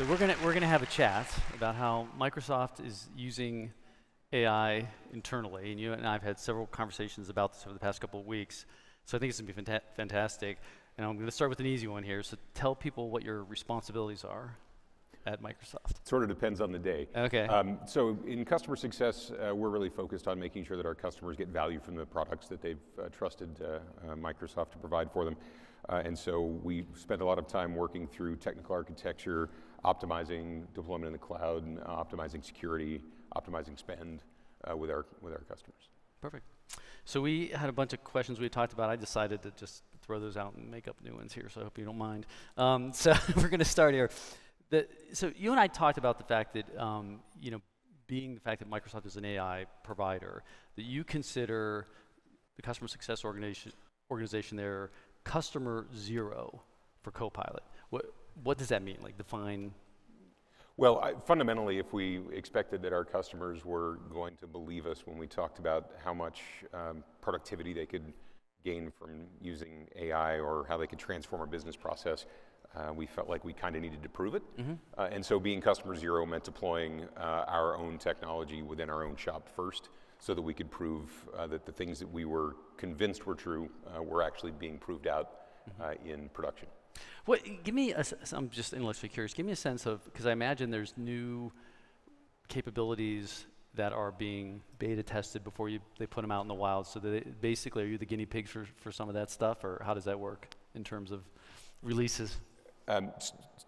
So we're gonna we're gonna have a chat about how Microsoft is using AI internally, and you and I have had several conversations about this over the past couple of weeks. So I think it's gonna be fanta- fantastic. And I'm gonna start with an easy one here. So tell people what your responsibilities are at Microsoft. It Sort of depends on the day. Okay. Um, so in customer success, uh, we're really focused on making sure that our customers get value from the products that they've uh, trusted uh, uh Microsoft to provide for them. Uh, and so we spend a lot of time working through technical architecture, optimizing deployment in the cloud, and optimizing security, optimizing spend uh, with our with our customers. Perfect. So we had a bunch of questions we talked about. I decided to just throw those out and make up new ones here, so I hope you don't mind. Um, so we're going to start here. The, so you and I talked about the fact that um, you know, being the fact that Microsoft is an AI provider, that you consider the customer success organization organization there customer zero for Copilot. What what does that mean? Like define well, I, fundamentally, if we expected that our customers were going to believe us when we talked about how much um, productivity they could gain from using AI or how they could transform a business process, uh, we felt like we kind of needed to prove it. Mm-hmm. Uh, and so being customer zero meant deploying uh, our own technology within our own shop first so that we could prove uh, that the things that we were convinced were true uh, were actually being proved out mm-hmm. Uh, in production. What, give me, a, I'm just intellectually curious, give me a sense of, because I imagine there's new capabilities that are being beta tested before you, they put them out in the wild. So they, basically, are you the guinea pig for, for some of that stuff, or how does that work in terms of releases? Um,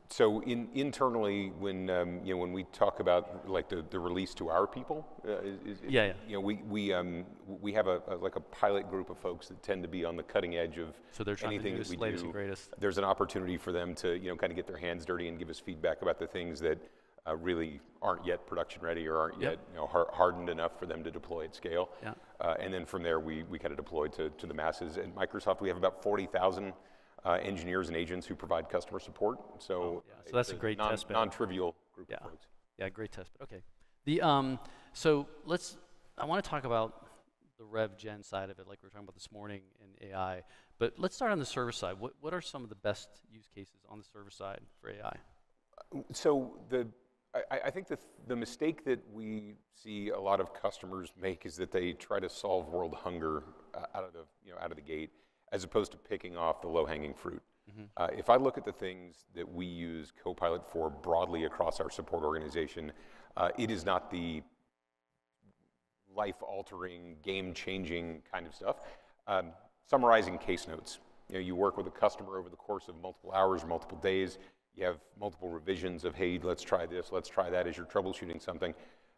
so in, internally, when um, you know when we talk about like the, the release to our people, uh, is, is, yeah, yeah, you know we we um, we have a, a, like a pilot group of folks that tend to be on the cutting edge of so they're trying anything to do that we latest do. And greatest. There's an opportunity for them to you know kind of get their hands dirty and give us feedback about the things that uh, really aren't yet production ready or aren't yet you know, hardened enough for them to deploy at scale. Yeah. Uh, and then from there, we, we kind of deploy to, to the masses. At Microsoft, we have about 40,000 uh, engineers and agents who provide customer support. So, oh, yeah. so that's a great non, test bed. Non-trivial group yeah. of folks. Yeah, great test bed. Okay. The, um, so let's, I want to talk about the rev gen side of it, like we were talking about this morning in AI. But let's start on the server side. What, what are some of the best use cases on the server side for AI? So the I, I, think the, the mistake that we see a lot of customers make is that they try to solve world hunger uh, out of the you know out of the gate as opposed to picking off the low-hanging fruit. Mm-hmm. Uh, if I look at the things that we use Copilot for broadly across our support organization, uh, it is not the life-altering, game-changing kind of stuff. Um, summarizing case notes. You know, you work with a customer over the course of multiple hours or multiple days. You have multiple revisions of, hey, let's try this, let's try that as you're troubleshooting something.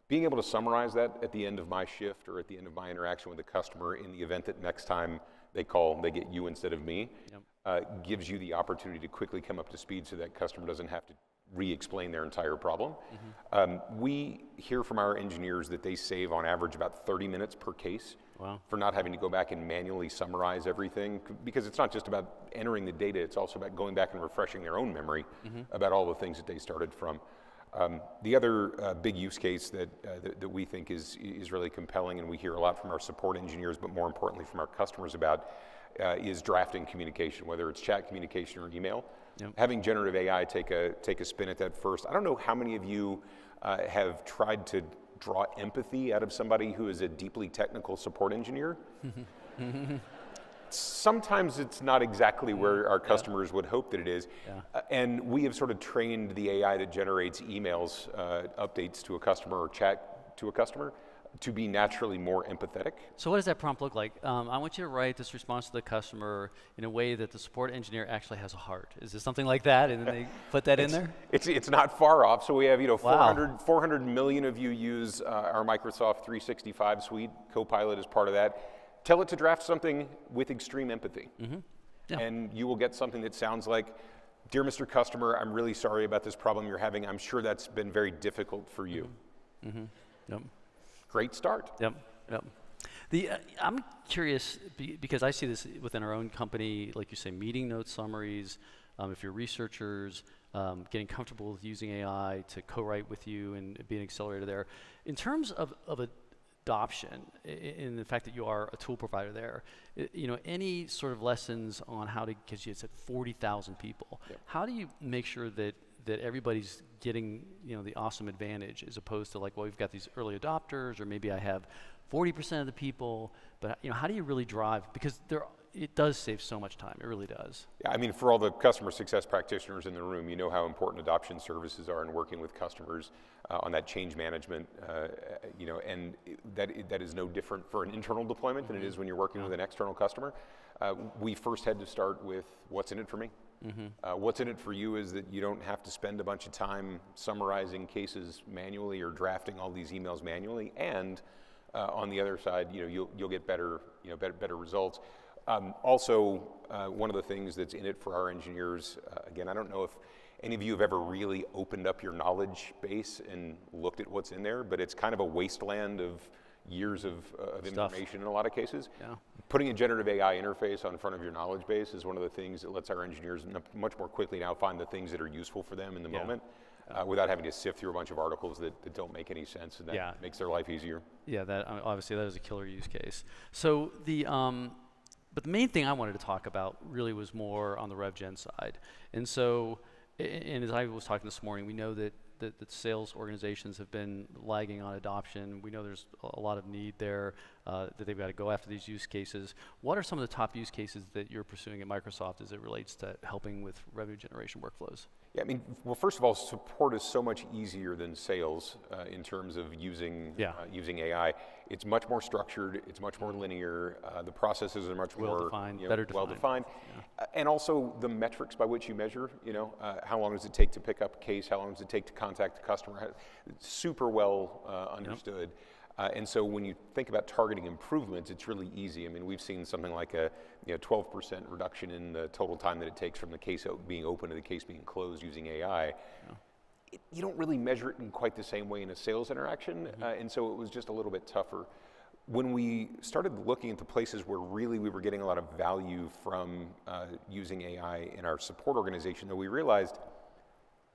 Being able to summarize that at the end of my shift or at the end of my interaction with the customer in the event that next time they call, they get you instead of me, yep. uh, gives you the opportunity to quickly come up to speed so that customer doesn't have to re-explain their entire problem. Mm-hmm. Um, we hear from our engineers that they save on average about 30 minutes per case wow. for not having to go back and manually summarize everything because it's not just about entering the data, it's also about going back and refreshing their own memory mm-hmm. about all the things that they started from. Um, the other uh, big use case that, uh, that, that, we think is, is really compelling, and we hear a lot from our support engineers, but more importantly from our customers about, uh, is drafting communication, whether it's chat communication or email. Yep. Having generative AI take a, take a spin at that first. I don't know how many of you uh, have tried to draw empathy out of somebody who is a deeply technical support engineer. sometimes it's not exactly where our customers yeah. would hope that it is. Yeah. Uh, and we have sort of trained the AI that generates emails, uh, updates to a customer or chat to a customer to be naturally more empathetic. So what does that prompt look like? Um, I want you to write this response to the customer in a way that the support engineer actually has a heart. Is it something like that? And then they put that in there? It's, it's not far off. So we have, you know, 400, wow. 400 million of you use uh, our Microsoft 365 suite. Copilot is part of that. Tell it to draft something with extreme empathy. Mm-hmm. Yeah. And you will get something that sounds like, Dear Mr. Customer, I'm really sorry about this problem you're having. I'm sure that's been very difficult for you. Mm-hmm. Mm-hmm. Yep. Great start. Yep. Yep. The, uh, I'm curious because I see this within our own company, like you say, meeting notes summaries. Um, if you're researchers, um, getting comfortable with using AI to co-write with you and be an accelerator there. In terms of, of a adoption in the fact that you are a tool provider there. You know, any sort of lessons on how to, because you said 40,000 people, yep. how do you make sure that that everybody's getting you know the awesome advantage as opposed to like well we've got these early adopters or maybe I have 40% of the people but you know how do you really drive because there it does save so much time. It really does. Yeah i mean for all the customer success practitioners in the room you know how important adoption services are in working with customers uh, on that change management uh, you know and that that is no different for an internal deployment than it is when you're working with an external customer. Uh, we first had to start with what's in it for me. Mm-hmm. Uh, what's in it for you is that you don't have to spend a bunch of time summarizing cases manually or drafting all these emails manually, and uh, on the other side, you know, you'll, you'll get better, you know, better, better results. Um, also, uh, one of the things that's in it for our engineers, uh, again, I don't know if any of you have ever really opened up your knowledge base and looked at what's in there, but it's kind of a wasteland of years of, uh, of information in a lot of cases. Yeah. Putting a generative AI interface on front of your knowledge base is one of the things that lets our engineers much more quickly now find the things that are useful for them in the yeah. moment. Uh, without having to sift through a bunch of articles that, that don't make any sense, and that yeah. makes their life easier. Yeah, that obviously that is a killer use case. So the um, but the main thing I wanted to talk about really was more on the RevGen side, and so and as I was talking this morning, we know that that, that, sales organizations have been lagging on adoption. We know there's a lot of need there, uh, that they've got to go after these use cases. What are some of the top use cases that you're pursuing at Microsoft as it relates to helping with revenue generation workflows? Yeah, I mean, well, first of all, support is so much easier than sales uh, in terms of using yeah. uh, using AI. It's much more structured. It's much more linear. Uh, the processes are much well more defined, you know, better well defined, yeah. Uh, and also the metrics by which you measure. You know, uh, how long does it take to pick up a case? How long does it take to contact the customer? Super well uh, understood. Yep. Uh, and so when you think about targeting improvements, it's really easy. I mean, we've seen something like a you know, 12% reduction in the total time that it takes from the case being open to the case being closed using AI. Yeah. It, you don't really measure it in quite the same way in a sales interaction, mm-hmm. uh, and so it was just a little bit tougher. When we started looking at the places where really we were getting a lot of value from uh, using AI in our support organization, though we realized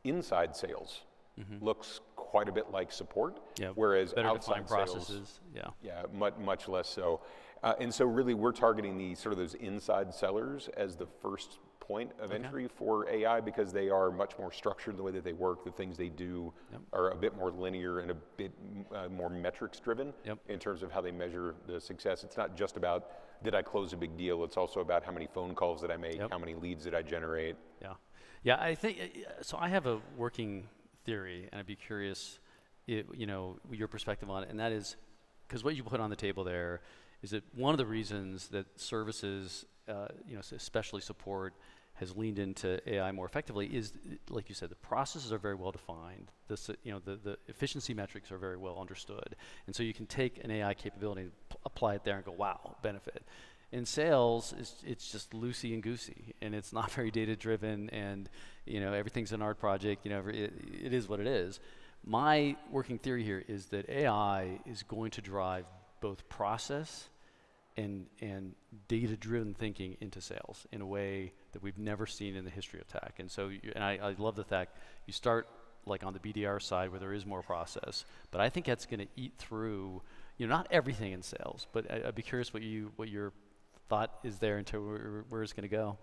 inside sales mm-hmm. looks quite a bit like support. Yeah, whereas outside processes, sales, yeah, yeah, much much less so. Uh, and so really, we're targeting the sort of those inside sellers as the first point of okay. entry for AI because they are much more structured in the way that they work. The things they do yep. are a bit more linear and a bit uh, more metrics driven yep. in terms of how they measure the success. It's not just about did I close a big deal. It's also about how many phone calls did I make, yep. how many leads did I generate. Yeah, yeah. I think uh, so. I have a working theory, and I'd be curious, it, you know, your perspective on it. And that is because what you put on the table there is that one of the reasons that services, uh, you know, especially support, has leaned into AI more effectively is, like you said, the processes are very well defined. The, you know, the, the efficiency metrics are very well understood. And so you can take an AI capability and apply it there and go, wow, benefit. In sales, it's, it's just loosey and goosey, and it's not very data driven, and you know everything's an art project. You know, it, it is what it is. My working theory here is that AI is going to drive both process and, and data driven thinking into sales in a way that we've never seen in the history of tech. And so, you, and I, I love the fact you start like on the BDR side where there is more process, but I think that's going to eat through, you know, not everything in sales, but uh, I, would be curious what you, what your thought is there into where, where it's going to go.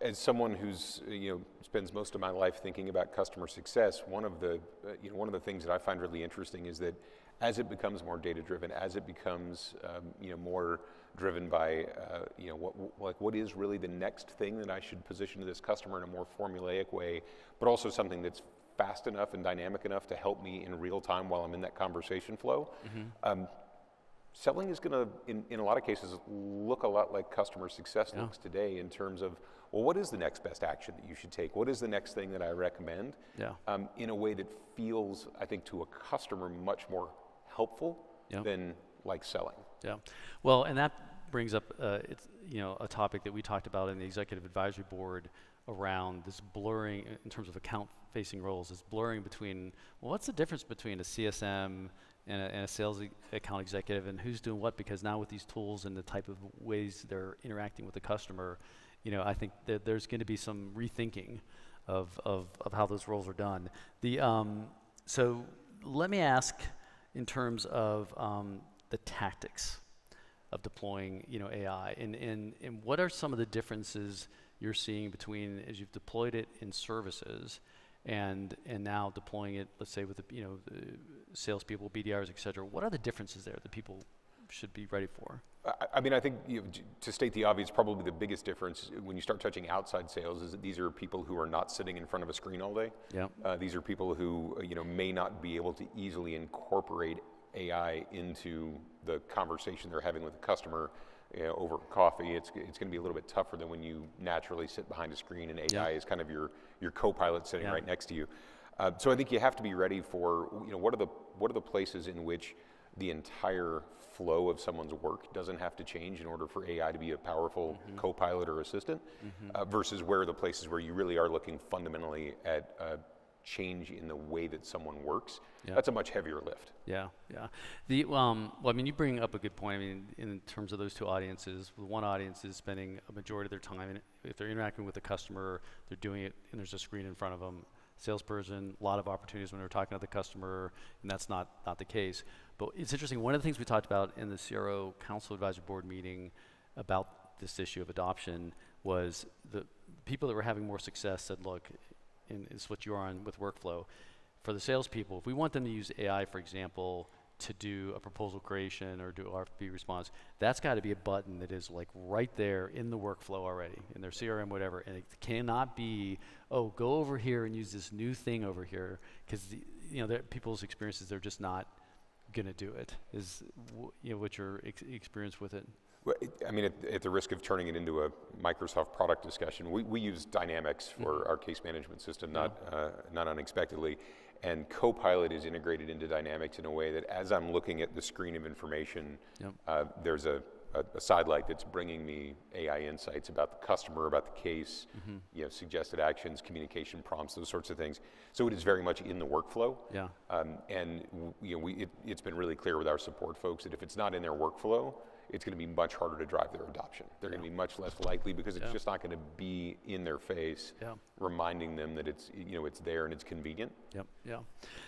As someone who's, you know, spends most of my life thinking about customer success, one of the, uh, you know, one of the things that I find really interesting is that as it becomes more data driven, as it becomes um, you know more driven by uh, you know what like what is really the next thing that I should position to this customer in a more formulaic way, but also something that's fast enough and dynamic enough to help me in real time while I'm in that conversation flow. Mm-hmm. Um, selling is going to, in, in a lot of cases, look a lot like customer success yeah. looks today in terms of, well, what is the next best action that you should take? What is the next thing that I recommend? Yeah. Um, in a way that feels, I think, to a customer much more helpful yep. than like selling. Yeah. Well, and that brings up uh, it's you know a topic that we talked about in the executive advisory board around this blurring in terms of account facing roles is blurring between well what's the difference between a CSM and a, and a, sales account executive and who's doing what because now with these tools and the type of ways they're interacting with the customer you know I think that there's going to be some rethinking of, of, of how those roles are done. The um, so let me ask in terms of um, the tactics of deploying you know AI and, and, and what are some of the differences you're seeing between as you've deployed it in services and and now deploying it, let's say with the you know the salespeople, BDRs, et cetera. What are the differences there that people should be ready for? I, I mean, I think you know, to state the obvious, probably the biggest difference when you start touching outside sales is that these are people who are not sitting in front of a screen all day. Yeah. Uh, these are people who you know may not be able to easily incorporate AI into the conversation they're having with the customer. You know, over coffee, it's, it's going to be a little bit tougher than when you naturally sit behind a screen and AI Yeah. is kind of your, your co-pilot sitting Yeah. right next to you. Uh, so I think you have to be ready for you know what are the what are the places in which the entire flow of someone's work doesn't have to change in order for AI to be a powerful Mm-hmm. co-pilot or assistant, uh, versus where are the places where you really are looking fundamentally at a change in the way that someone works. Yeah. That's a much heavier lift. Yeah, yeah. The um, well, I mean, you bring up a good point. I mean, in terms of those two audiences, one audience is spending a majority of their time, and if they're interacting with a customer, they're doing it, and there's a screen in front of them. Salesperson, a lot of opportunities when they're talking to the customer, and that's not not the case. But it's interesting. One of the things we talked about in the CRO Council Advisory Board meeting about this issue of adoption was the people that were having more success said, look, and it's what you're on with workflow. For the salespeople, if we want them to use AI, for example, to do a proposal creation or do RFP response, that's got to be a button that is like right there in the workflow already, in their CRM, whatever. And it cannot be, oh, go over here and use this new thing over here, because you know, people's experiences, they're just not gonna do it. Is you know what your ex- experience with it? I mean, at, at the risk of turning it into a Microsoft product discussion, we, we use Dynamics for our case management system, not, uh, not unexpectedly. And Copilot is integrated into Dynamics in a way that as I'm looking at the screen of information, Yep. uh, there's a, a, a sidelight that's bringing me AI insights about the customer, about the case, you know, suggested actions, communication prompts, those sorts of things. So it is very much in the workflow. Yeah. Um, and w- you know, we, it, it's been really clear with our support folks that if it's not in their workflow, it's going to be much harder to drive their adoption. They're going to be much less likely because it's Yeah. just not going to be in their face, Yeah. reminding them that it's you know it's there and it's convenient. Yep. Yeah.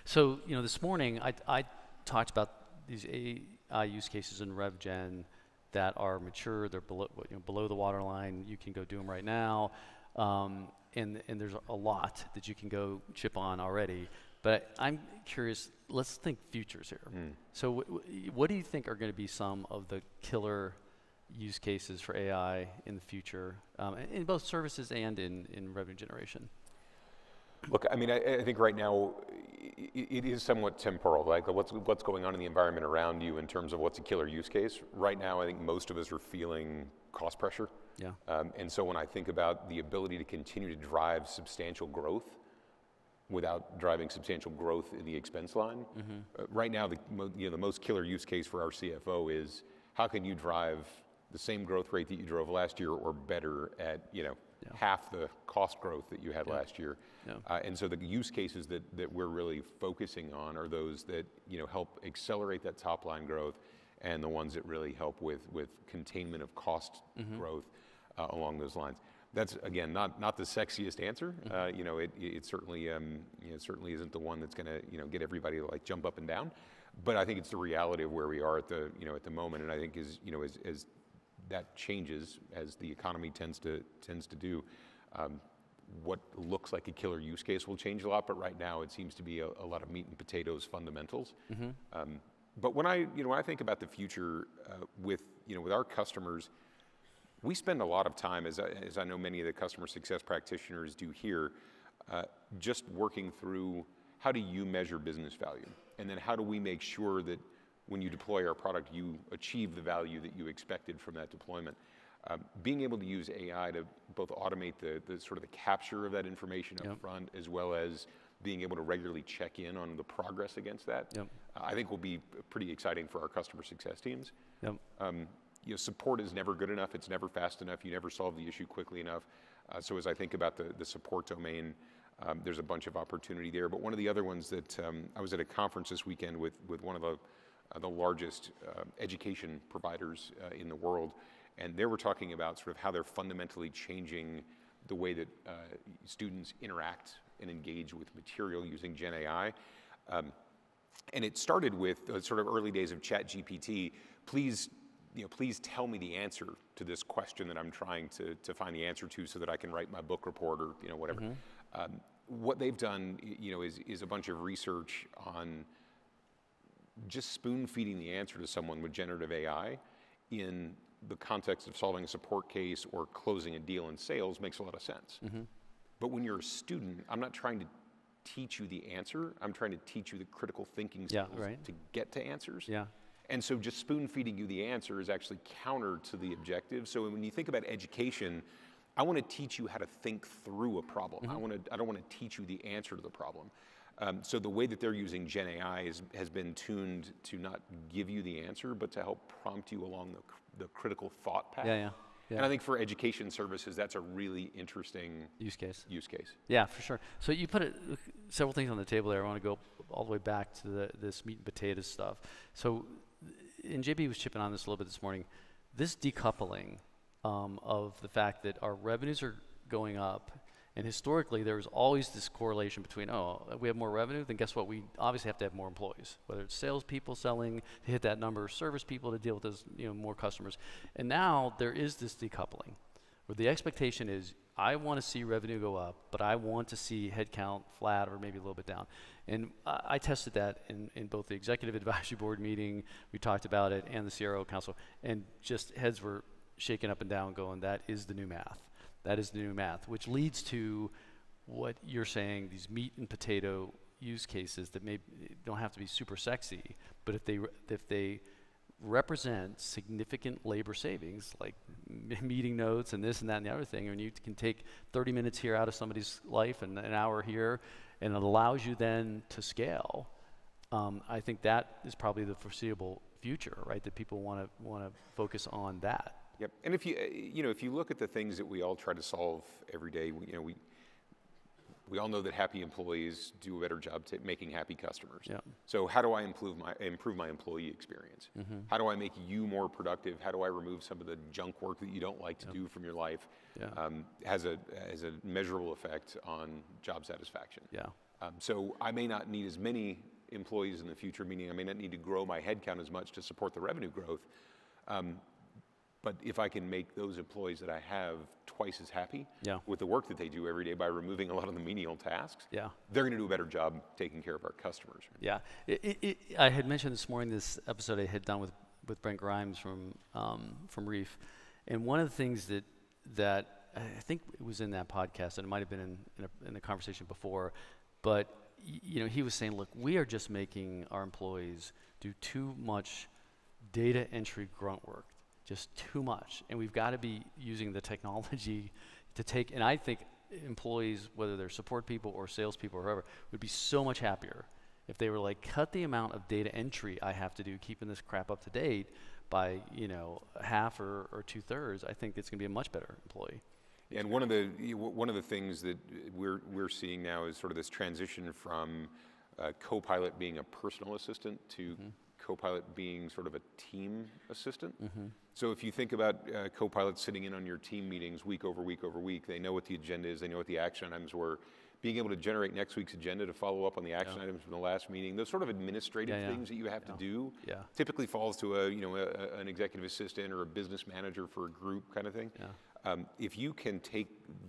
So you know, this morning I I talked about these AI use cases in RevGen that are mature. They're below you know, below the waterline. You can go do them right now, um, and and there's a lot that you can go chip on already. But I'm curious. Let's think futures here. So w- w- what do you think are going to be some of the killer use cases for AI in the future, um, in both services and in, in revenue generation? Look, I mean, I, I think right now i- i- it is somewhat temporal. Like what's what's going on in the environment around you in terms of what's a killer use case. Right now, I think most of us are feeling cost pressure. Yeah. Um, and so when I think about the ability to continue to drive substantial growth without driving substantial growth in the expense line, uh, right now the, you know, the most killer use case for our CFO is how can you drive the same growth rate that you drove last year or better at you know Yeah. half the cost growth that you had last year. Yeah. Uh, and so the use cases that, that we're really focusing on are those that you know help accelerate that top line growth and the ones that really help with, with containment of cost growth uh, along those lines. That's again not, not the sexiest answer. Uh, you know, it, it certainly um, you know, it certainly isn't the one that's going to you know get everybody to like jump up and down. But I think it's the reality of where we are at the you know at the moment, and I think is you know as, as that changes as the economy tends to tends to do. Um, what looks like a killer use case will change a lot, but right now it seems to be a, a lot of meat and potatoes fundamentals. Um, but when I you know when I think about the future uh, with you know with our customers, we spend a lot of time, as I, as I know many of the customer success practitioners do here, uh, just working through how do you measure business value, and then how do we make sure that when you deploy our product, you achieve the value that you expected from that deployment. Um, being able to use AI to both automate the, the sort of the capture of that information up Yep. front, as well as being able to regularly check in on the progress against that, Yep. I think will be pretty exciting for our customer success teams. Yep. Um, you know, support is never good enough. It's never fast enough. You never solve the issue quickly enough. Uh, so as I think about the, the support domain, um, there's a bunch of opportunity there. But one of the other ones that um, I was at a conference this weekend with, with one of the, uh, the largest uh, education providers uh, in the world, and they were talking about sort of how they're fundamentally changing the way that uh, students interact and engage with material using Gen AI. Um, and it started with the sort of early days of ChatGPT. Please, you know, please tell me the answer to this question that I'm trying to, to find the answer to, so that I can write my book report or you know whatever. Um, what they've done, you know, is, is a bunch of research on just spoon feeding the answer to someone with generative AI in the context of solving a support case or closing a deal in sales makes a lot of sense. But when you're a student, I'm not trying to teach you the answer. I'm trying to teach you the critical thinking Yeah, skills right. to get to answers. Yeah. And so just spoon feeding you the answer is actually counter to the objective. So when you think about education, I want to teach you how to think through a problem. I want to. I don't want to teach you the answer to the problem. Um, so the way that they're using Gen AI is, has been tuned to not give you the answer, but to help prompt you along the, the critical thought path. Yeah, yeah, And. I think for education services, that's a really interesting Use case. use case. Yeah, for sure. So you put it, several things on the table there. I want to go all the way back to the, this meat and potatoes stuff. So, and JB was chipping on this a little bit this morning. This decoupling um, of the fact that our revenues are going up, and historically there was always this correlation between, oh, we have more revenue, then guess what? We obviously have to have more employees, whether it's salespeople selling to hit that number, service people to deal with those, you know, more customers. And now there is this decoupling where the expectation is I want to see revenue go up, but I want to see headcount flat or maybe a little bit down. And I, I tested that in, in both the executive advisory board meeting, we talked about it, and the CRO council, and just heads were shaking up and down, going, that is the new math. That is the new math, which leads to what you're saying, these meat and potato use cases that may don't have to be super sexy, but if they if they represent significant labor savings, like meeting notes and this and that and the other thing, and you can take 30 minutes here out of somebody's life and an hour here, and it allows you then to scale. Um, I think that is probably the foreseeable future, right? That people want to want to focus on that. Yep. And if you, uh, you know, if you look at the things that we all try to solve every day, you know, we, we all know that happy employees do a better job t- making happy customers. Yeah. So how do I improve my improve my employee experience? How do I make you more productive? How do I remove some of the junk work that you don't like to do from your life? Yeah. Um, has a has a measurable effect on job satisfaction. Yeah. Um, so I may not need as many employees in the future, meaning I may not need to grow my headcount as much to support the revenue growth. Um, but if I can make those employees that I have twice as happy Yeah. with the work that they do every day by removing a lot of the menial tasks, Yeah. they're going to do a better job taking care of our customers. Yeah, it, it, it, I had mentioned this morning this episode I had done with, with Brent Grimes from um, from Reef, and one of the things that that I think it was in that podcast, and it might have been in in a, in a conversation before, but you know he was saying, look, we are just making our employees do too much data entry grunt work, just too much, and we've got to be using the technology to take. And I think employees, whether they're support people or salespeople or whoever, would be so much happier if they were like, cut the amount of data entry I have to do keeping this crap up to date by you know half or, or two thirds. I think it's going to be a much better employee. And one of the one of the things that we're we're seeing now is sort of this transition from uh, Copilot being a personal assistant to Copilot being sort of a team assistant. So if you think about uh, Copilot sitting in on your team meetings week over week over week, they know what the agenda is, they know what the action items were. Being able to generate next week's agenda to follow up on the action items from the last meeting, those sort of administrative Yeah, yeah. things that you have to do, Yeah. typically falls to a you know a, a- an executive assistant or a business manager for a group kind of thing. Yeah. Um, if you can take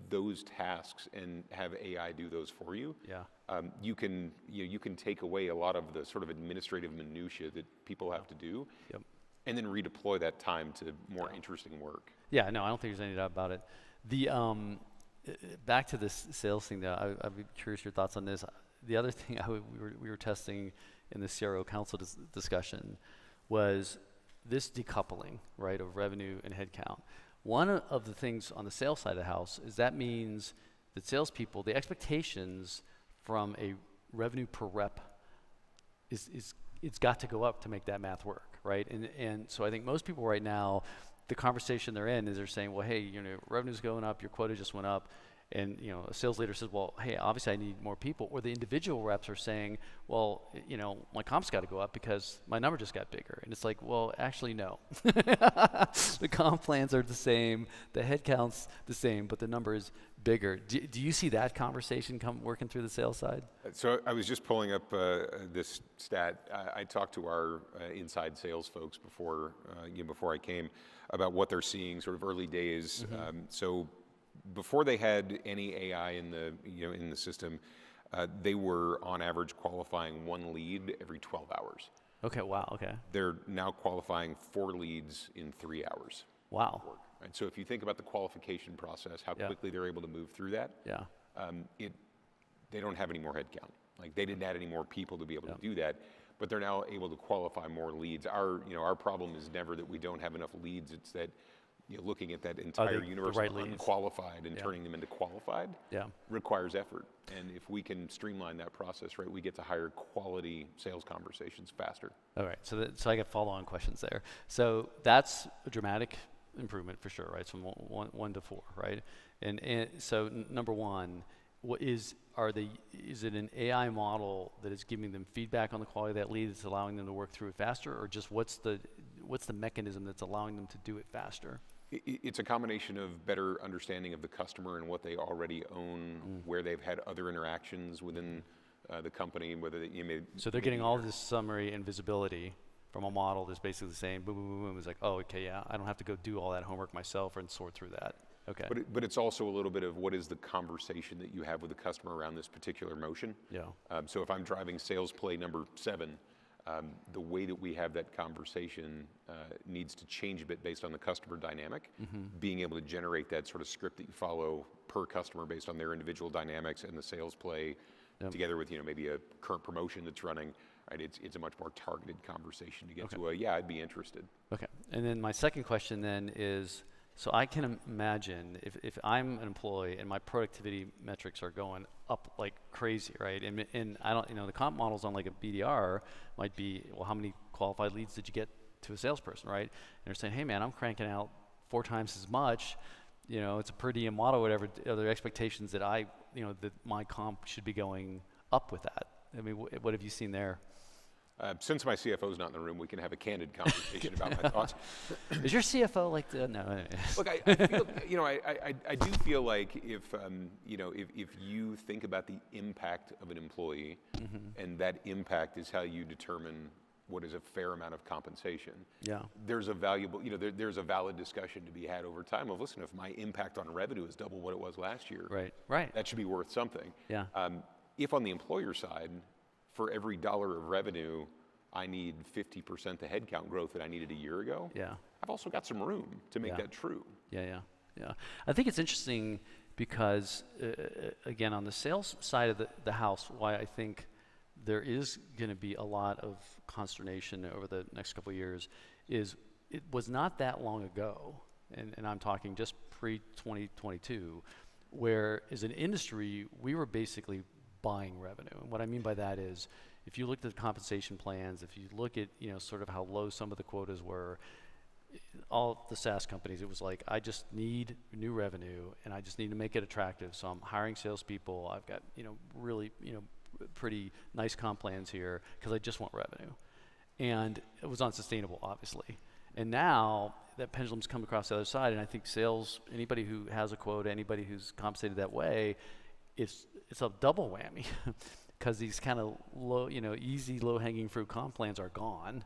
those tasks and have AI do those for you, Yeah. um, you can you, know, you can take away a lot of the sort of administrative minutia that people have to do, Yep. and then redeploy that time to more interesting work. Yeah, no, I don't think there's any doubt about it. The um, uh, back to this sales thing, though, I, I'd be curious your thoughts on this. The other thing I we, were, we were testing in the CRO council dis- discussion was this decoupling, right, of revenue and headcount. One of the things on the sales side of the house is that means that salespeople, the expectations from a revenue per rep is, is it's got to go up to make that math work, right? And and so I think most people right now, the conversation they're in is they're saying, well, hey, you know, revenue's going up, your quota just went up, and you know, a sales leader says, well, hey, obviously I need more people, or the individual reps are saying, well, you know, my comp's got to go up because my number just got bigger, and it's like, well, actually no, the comp plans are the same, the headcount's the same, but the number is bigger. Do, do you see that conversation come working through the sales side? So I was just pulling up uh, this stat. I, I talked to our uh, inside sales folks before, uh, you know, before I came about what they're seeing, sort of early days. Um, so before they had any AI in the you know in the system, uh, they were on average qualifying one lead every 12 hours. Okay. Wow. Okay. They're now qualifying four leads in three hours. Wow. Right? So if you think about the qualification process, how Yeah. quickly they're able to move through that, Yeah. um, it, they don't have any more headcount. Like they didn't add any more people to be able to do that, but they're now able to qualify more leads. Our, you know, our problem is never that we don't have enough leads. It's that, you know, looking at that entire the universe right of leads? unqualified and Yeah. turning them into qualified Yeah. requires effort. And if we can streamline that process, right, we get to higher quality sales conversations faster. All right. So, that, so I got follow-on questions there. So that's a dramatic improvement for sure, right? So from one, one, one to four, right? And, and so n- number one, what is are they? Is it an AI model that is giving them feedback on the quality of that lead that's allowing them to work through it faster, or just what's the what's the mechanism that's allowing them to do it faster? It's a combination of better understanding of the customer and what they already own, Mm. where they've had other interactions within uh, the company, whether they, you may. So they're getting all this summary and visibility from a model that's basically saying boom, boom, boom, boom. It's like, oh, okay, yeah, I don't have to go do all that homework myself and sort through that. Okay. But, it, but it's also a little bit of what is the conversation that you have with the customer around this particular motion. yeah. Um, so if I'm driving sales play number seven, um, the way that we have that conversation uh, needs to change a bit based on the customer dynamic. Mm-hmm. Being able to generate that sort of script that you follow per customer based on their individual dynamics and the sales play, together with you know maybe a current promotion that's running. Right, it's it's a much more targeted conversation to get to a yeah I'd be interested. Okay. And then my second question then is, so I can imagine if, if I'm an employee and my productivity metrics are going up like crazy, right? And, and I don't, you know, the comp models on like a BDR might be, well, how many qualified leads did you get to a salesperson, right? And they're saying, hey man, I'm cranking out four times as much. You know, it's a per diem model, whatever. Are there expectations that I, you know, that my comp should be going up with that? I mean, wh- what have you seen there? Uh, since my CFO is not in the room, we can have a candid conversation about my thoughts. Is your CFO like the, no? Look, I, I feel, you know, I, I, I do feel like if, um, you know, if, if you think about the impact of an employee, and that impact is how you determine what is a fair amount of compensation. Yeah. There's a valuable, you know, there, there's a valid discussion to be had over time of, listen, if my impact on revenue is double what it was last year, Right. Right. that should be worth something. Yeah. Um, if on the employer side, for every dollar of revenue, I need 50% the headcount growth that I needed a year ago, Yeah. I've also got some room to make Yeah. that true. Yeah, yeah, yeah. I think it's interesting because, uh, again, on the sales side of the, the house, why I think there is going to be a lot of consternation over the next couple of years is it was not that long ago, and, and I'm talking just pre 2022, where as an industry, we were basically buying revenue. And what I mean by that is if you look at the compensation plans, if you look at, you know, sort of how low some of the quotas were, all the SaaS companies, it was like, I just need new revenue and I just need to make it attractive. So I'm hiring salespeople. I've got, you know, really, you know, pretty nice comp plans here because I just want revenue. And it was unsustainable, obviously. And now that pendulum's come across the other side, and I think sales, anybody who has a quota, anybody who's compensated that way, it's, it's a double whammy because these kind of low, you know, easy, low hanging fruit comp plans are gone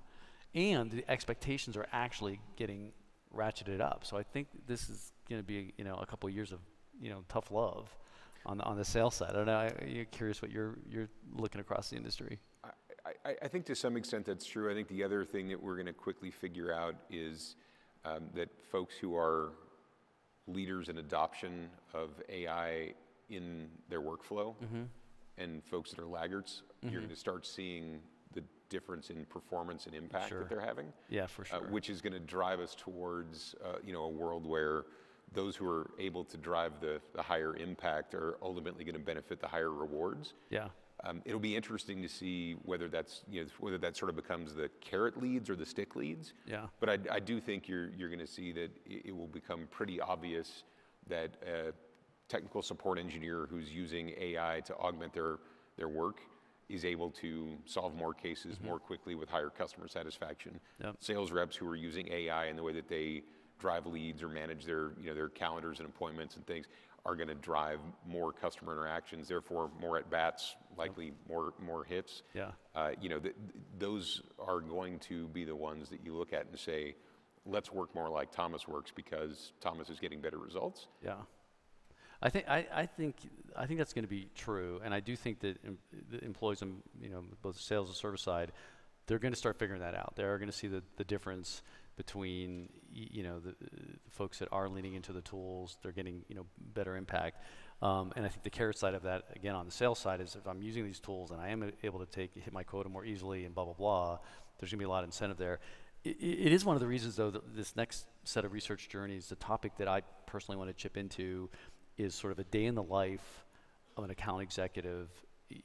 and the expectations are actually getting ratcheted up. So I think this is going to be you know a couple of years of you know tough love on the, on the sales side. I don't know. I, you're curious what you're you're looking across the industry. I, I, I think to some extent that's true. I think the other thing that we're going to quickly figure out is um, that folks who are leaders in adoption of AI in their workflow and folks that are laggards, you're going to start seeing the difference in performance and impact Sure. that they're having. Yeah, for uh, sure. which is going to drive us towards uh, you know a world where those who are able to drive the, the higher impact are ultimately going to benefit the higher rewards. yeah. Um, it'll be interesting to see whether that's you know whether that sort of becomes the carrot leads or the stick leads. Yeah. But I, I do think you're you're going to see that it, it will become pretty obvious that a technical support engineer who's using AI to augment their their work is able to solve more cases more quickly with higher customer satisfaction. Yep. Sales reps who are using AI in the way that they drive leads or manage their you know their calendars and appointments and things are going to drive more customer interactions, therefore more at bats, likely more more hits. Yeah. Uh, you know, th- those are going to be the ones that you look at and say, let's work more like Thomas works because Thomas is getting better results. Yeah. I think I, I think I think that's going to be true, and I do think that em- employees on you know both the sales and service side, they're going to start figuring that out. They're going to see the, the difference between you know the, the folks that are leaning into the tools. They're getting you know better impact, um, and I think the carrot side of that again on the sales side is if I'm using these tools and I am able to take hit my quota more easily and blah blah blah. There's going to be a lot of incentive there. It is one of the reasons though that this next set of research journeys, the topic that I personally want to chip into is sort of a day in the life of an account executive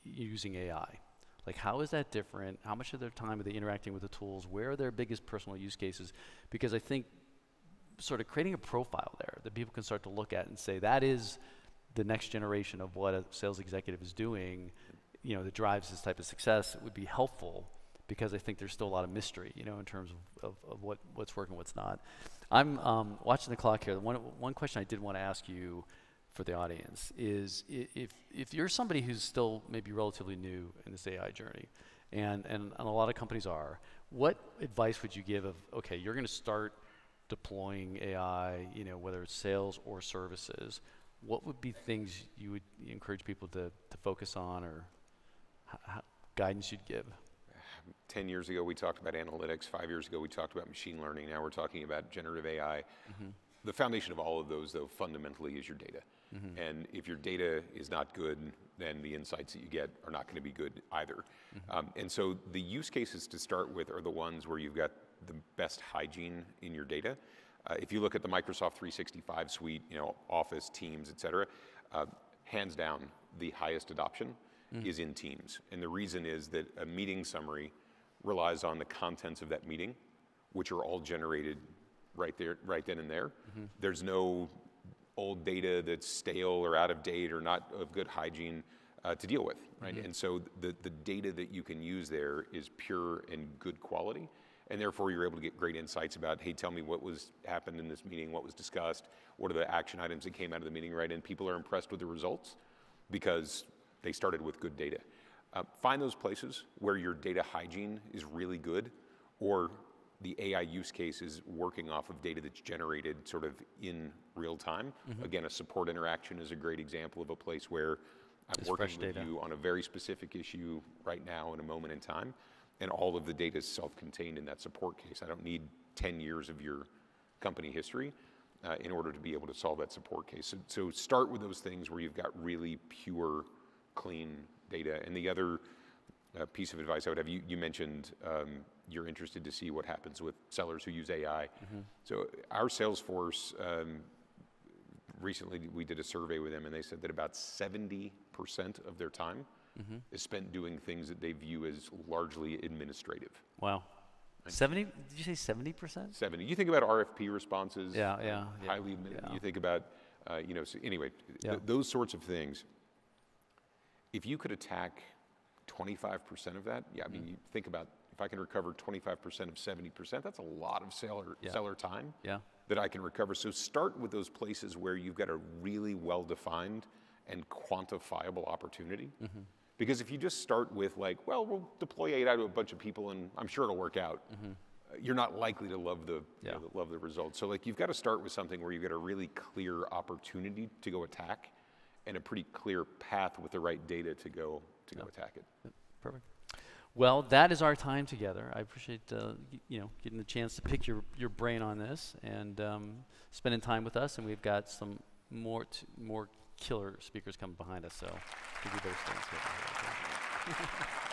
using AI. Like, how is that different? How much of their time are they interacting with the tools? Where are their biggest personal use cases? Because I think sort of creating a profile there that people can start to look at and say, that is the next generation of what a sales executive is doing, you know, that drives this type of success, would be helpful because I think there's still a lot of mystery, you know, in terms of, of, of what, what's working, what's not. I'm um, watching the clock here. One, one question I did want to ask you for the audience is if, if you're somebody who's still maybe relatively new in this AI journey, and, and, and a lot of companies are, what advice would you give of, okay, you're going to start deploying AI, you know, whether it's sales or services, what would be things you would encourage people to, to focus on or guidance you'd give? 10 years ago, we talked about analytics. Five years ago, we talked about machine learning. Now we're talking about generative AI. Mm-hmm. The foundation of all of those, though, fundamentally is your data. And if your data is not good, then the insights that you get are not going to be good either. Um, and so the use cases to start with are the ones where you've got the best hygiene in your data. Uh, if you look at the Microsoft 365 suite, you know, Office, Teams, et cetera, uh, hands down, the highest adoption is in Teams. And the reason is that a meeting summary relies on the contents of that meeting, which are all generated right there, right then and there. There's no old data that's stale or out of date or not of good hygiene uh, to deal with, right? And so the, the data that you can use there is pure and good quality. And therefore, you're able to get great insights about, hey, tell me what was happened in this meeting, what was discussed, what are the action items that came out of the meeting, right? And people are impressed with the results because they started with good data. Uh, find those places where your data hygiene is really good or the AI use case is working off of data that's generated sort of in real time. Again, a support interaction is a great example of a place where I'm It's working with data. you on a very specific issue right now in a moment in time, and all of the data is self-contained in that support case. I don't need 10 years of your company history uh, in order to be able to solve that support case. So, so start with those things where you've got really pure, clean data. And the other uh, piece of advice I would have, you, you mentioned um, you're interested to see what happens with sellers who use AI. So our sales force, um, recently we did a survey with them and they said that about 70% of their time is spent doing things that they view as largely administrative. Wow. 70, did you say 70%? 70. You think about RFP responses. Yeah, uh, yeah, yeah, Highly, yeah. you think about, uh, you know, so anyway, th- those sorts of things. If you could attack 25% of that, yeah, I mean, you think about if I can recover 25% of 70%, that's a lot of seller, Yeah. seller time Yeah. that I can recover. So start with those places where you've got a really well-defined and quantifiable opportunity. Mm-hmm. Because if you just start with like, well, we'll deploy AI to a bunch of people and I'm sure it'll work out, uh, you're not likely to love the, you Mm-hmm. Know, love the results. So like you've got to start with something where you've got a really clear opportunity to go attack and a pretty clear path with the right data to go to go attack it. Perfect. Well, that is our time together. I appreciate uh, you know getting the chance to pick your, your brain on this and um, spending time with us. And we've got some more t- more killer speakers coming behind us. So give you those things.